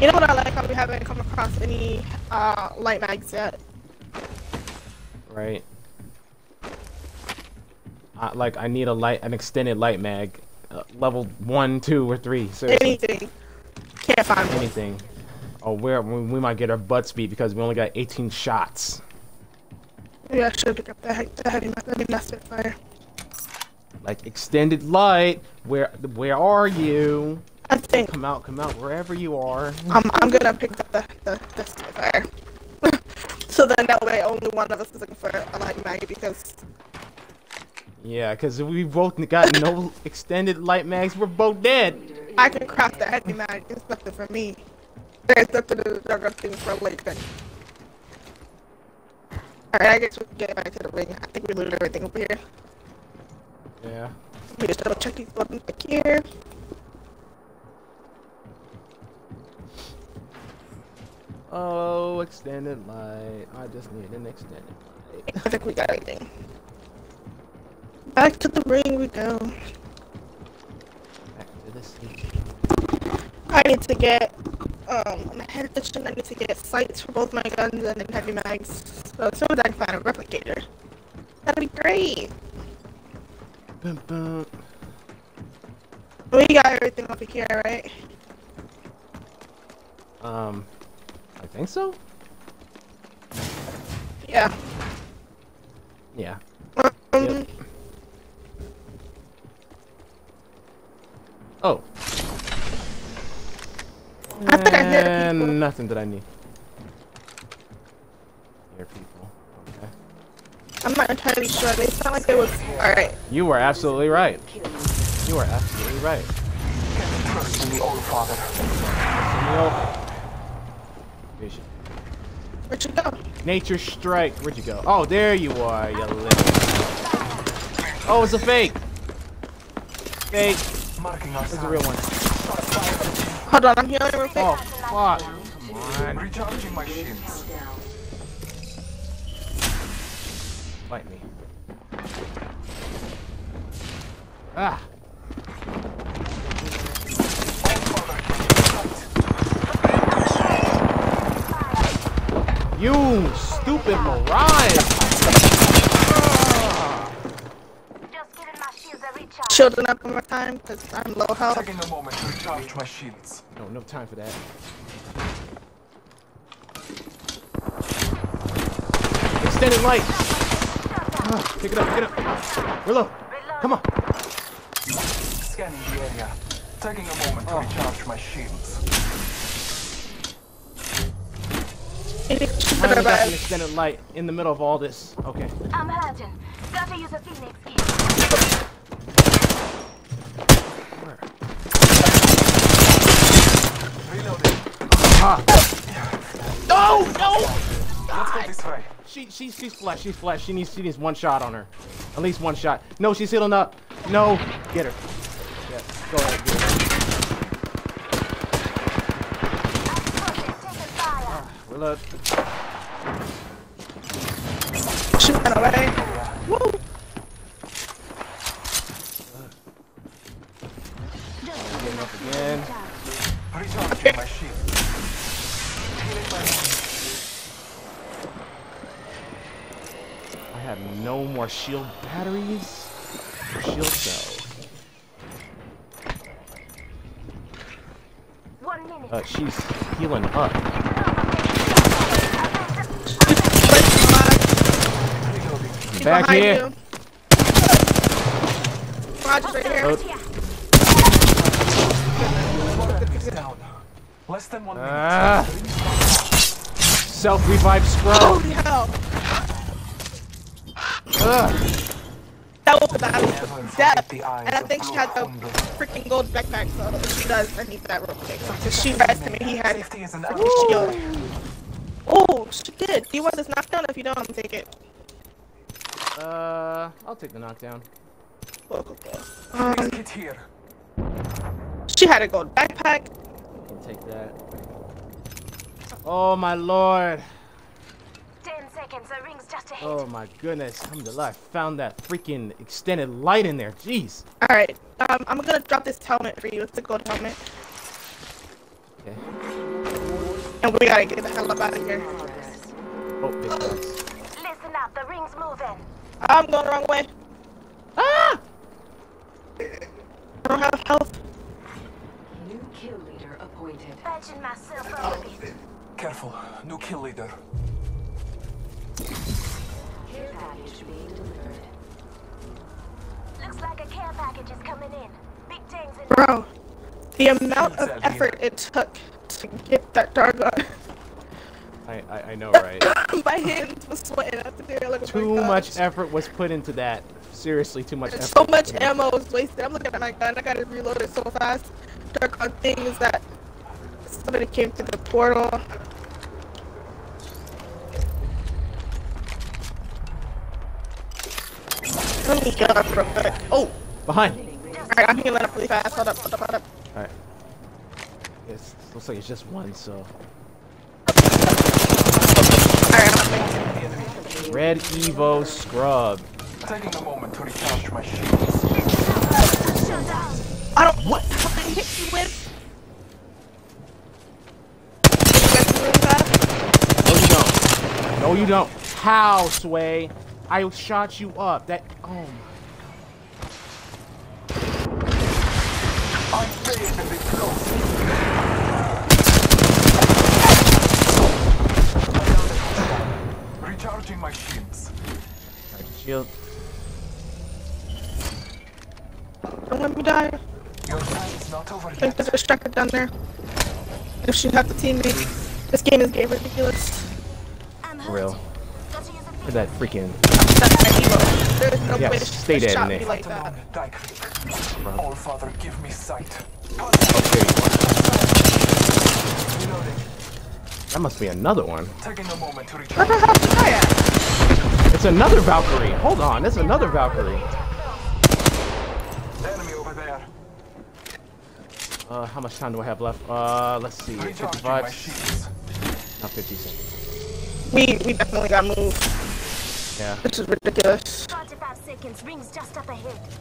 You know what I like? How we haven't come across any uh, light mags yet. Right. Uh, like I need a light, an extended light mag, uh, level one, two, or three. Seriously, Anything. Can't find one. anything. Oh, where we we might get our butts beat because we only got 18 shots. Maybe I should pick up the, he- the heavy. I mean, that Spitfire. Like extended light. Where where are you? I think Come out, come out, wherever you are. I'm, I'm gonna pick up the, the, the Spitfire. so then that way only one of us is looking for a light mag because Yeah, because we both got no extended light mags. We're both dead. I can craft the heavy mag. It's nothing for me. There's nothing to do other thing for late. Alright, I guess we can get back to the ring. I think we looted everything over here. Yeah. Let me just double check these buttons back here. Oh, extended light. I just need an extended light. I think we got everything. Back to the ring we go. Back to the sea. I need to get um my head edition. I need to get sights for both my guns and then heavy mags. So as soon as I can find a replicator, that'd be great. Bum, bum. We got everything over here, right? Um, I think so. Yeah. Yeah. Um, Yep. Oh. I think I hear And nothing that I need. Hear people. Okay. I'm not entirely sure. They sound like they was alright. You were absolutely right. You are absolutely right. Trust in the All Father. Vision. Where'd you go? Nature strike. Where'd you go? Oh, there you are, you little. Oh, it's a fake. Fake. Marking our It's a real one. Hold on, I'm healing real quick. Oh, fuck. Come on. Recharging my shields. Fight me. Ah. You stupid moron! Just giving my shields a recharge. Shielding up one more time because I'm low health. Taking a moment to recharge my shields. No, no time for that. Extended light! Pick it up, pick it up. Reload. Come on. Scanning the area. Taking a moment to oh. recharge my shields. You need to shoot I the got an extended light in the middle of all this. Okay. I'm hurting. Gotta use a phoenix kit. Where? Reloading. Ah. No, no! Let's go this way. She, she, she's flesh. She's flesh. She needs, she needs one shot on her. At least one shot. No, she's healing up. No, get her. Yeah, go ahead. Get her. Taking fire. Reload. She ran away. Woo! Getting up again. Recharging my shields. I have no more shield batteries. Shield cells. One minute. Uh, she's healing up. reloading. She's Back behind here. you. Roger's right here. Reload. Enemies down. Less than one minute. Ah. Self revive scrub. Holy hell! Ugh. That was the bad Never Death. And I think she blue had the freaking gold backpack, so if she does, I need that real quick. Because she rested me, he had it. Safety is an Freaking shield. Oh, she did. Do you want this knockdown? If you don't, take it. Uh, I'll take the knockdown. Um, Kit here. she had a gold backpack. I'll take that. Oh my lord. Ten seconds. The ring's just ahead. Oh my goodness. Alhamdulillah, I found that freaking extended light in there. Jeez. Alright, um, I'm gonna drop this helmet for you. It's a gold helmet. Okay. And we gotta get the hell up out of here. Oh, big guns. Listen up, the ring's moving. I'm going the wrong way. Ah! I don't have health. New kill leader appointed. Imagine myself up a bit. Careful, new kill leader. Care package being delivered. Looks like a care package is coming in. Big things in Bro, the amount of Seven. effort it took to get that doggone. I, I, I know, right? My hands was sweating after there. Like, oh Too gosh. much effort was put into that. Seriously, too much effort. So much ammo was wasted. I'm looking at my gun. I gotta reload it so fast. Doggone on things that somebody came through the portal. Let me get up real quick. Oh, Behind. alright, I'm healing up really fast. Hold up, hold up, hold up. Alright. It's looks like it's just one, so. Alright, I'm fixing. Red Evo Scrub. Taking a moment to recharge my shields. I don't. What? I hit you with? You guys really fast? No, you don't. No, you don't. How, Sway? I shot you up. That. Oh my. I failed in this close. Recharging my shields. Alright, shield. Don't let me die. Your time is not over I think yet. there's a distractor down there. If she have the teammate. This game is getting ridiculous. For real. hurting. Gotta use a Look at that freaking. That's my emo. There's no Yeah, way to stay dead, shot Nick. me like that. All Father, give me sight. Okay. That must be another one. Taking a moment to Where It's another Valkyrie. Hold on, it's another Valkyrie. Enemy over there. Uh, how much time do I have left? Uh, let's see. Recharging 55. Not 50 seconds. We we definitely got moved. Yeah. This is ridiculous. 45 seconds, rings just up ahead.